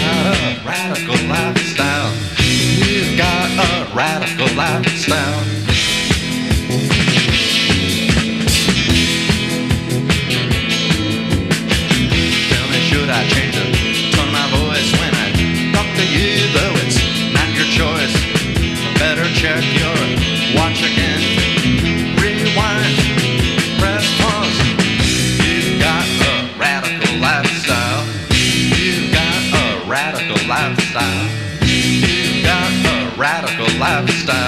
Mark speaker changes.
Speaker 1: got a radical lifestyle. He's got a radical lifestyle. radical lifestyle. You got a radical lifestyle.